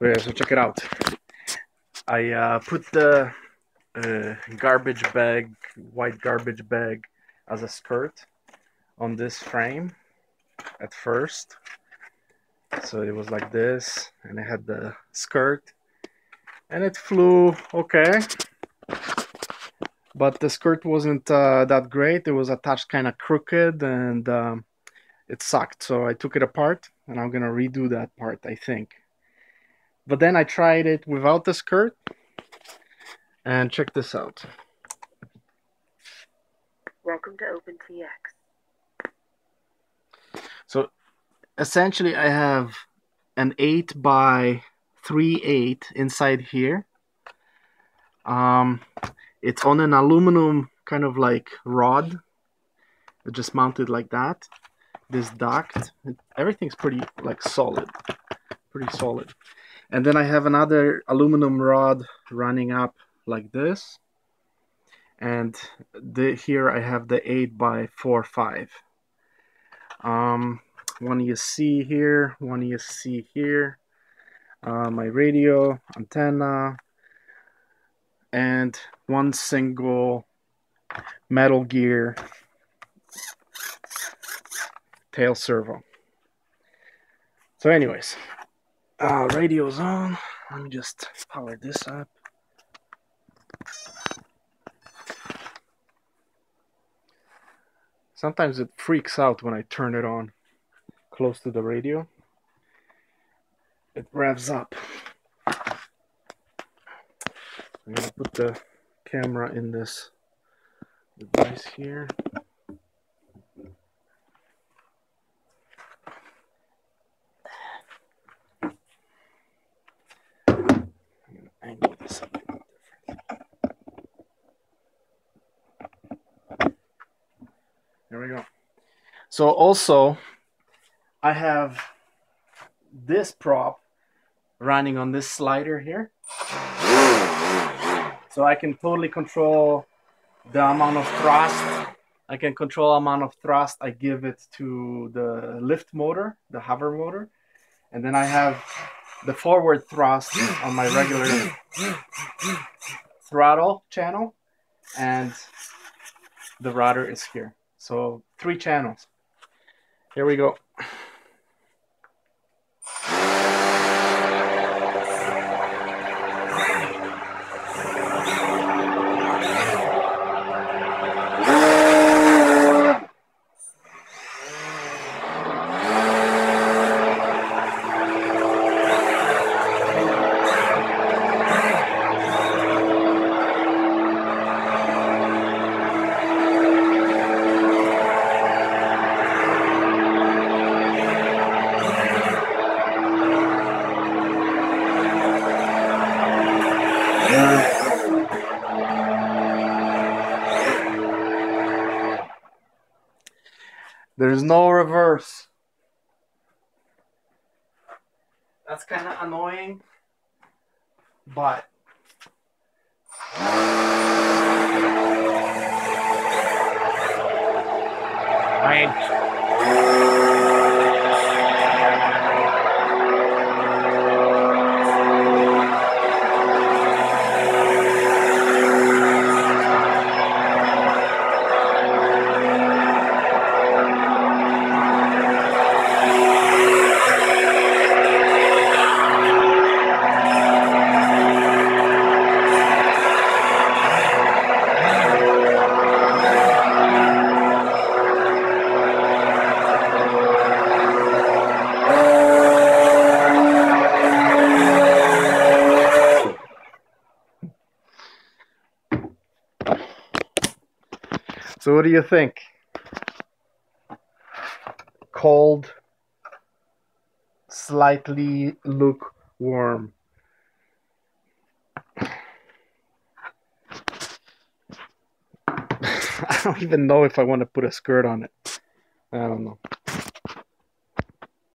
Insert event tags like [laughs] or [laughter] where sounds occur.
Okay, so check it out. I uh, put the uh, garbage bag, white garbage bag, as a skirt on this frame at first. So it was like this, and it had the skirt, and it flew okay. But the skirt wasn't uh, that great. It was attached kind of crooked, and um, it sucked. So I took it apart, and I'm gonna redo that part, I think. But then I tried it without the skirt, and check this out. Welcome to OpenTX. So essentially I have an 8 by 3 8 inside here. Um, it's on an aluminum kind of like rod. It just mounted like that. This duct, everything's pretty like solid, pretty solid. And then I have another aluminum rod running up like this. And the, here I have the 8 by 4 5. Um, one you see here, one you see here. Uh, my radio, antenna, and one single metal gear tail servo. So anyways, uh, radio's on. Let me just power this up. Sometimes it freaks out when I turn it on close to the radio. It revs up. I'm gonna put the camera in this device here. Angle this a little There we go. So also, I have this prop running on this slider here. So I can totally control the amount of thrust. I can control amount of thrust I give it to the lift motor, the hover motor. And then I have the forward thrust on my regular throttle channel. And the rudder is here. So three channels. Here we go. There's no reverse. That's kind of annoying, but I So what do you think? Cold, slightly lukewarm. [laughs] I don't even know if I want to put a skirt on it. I don't know.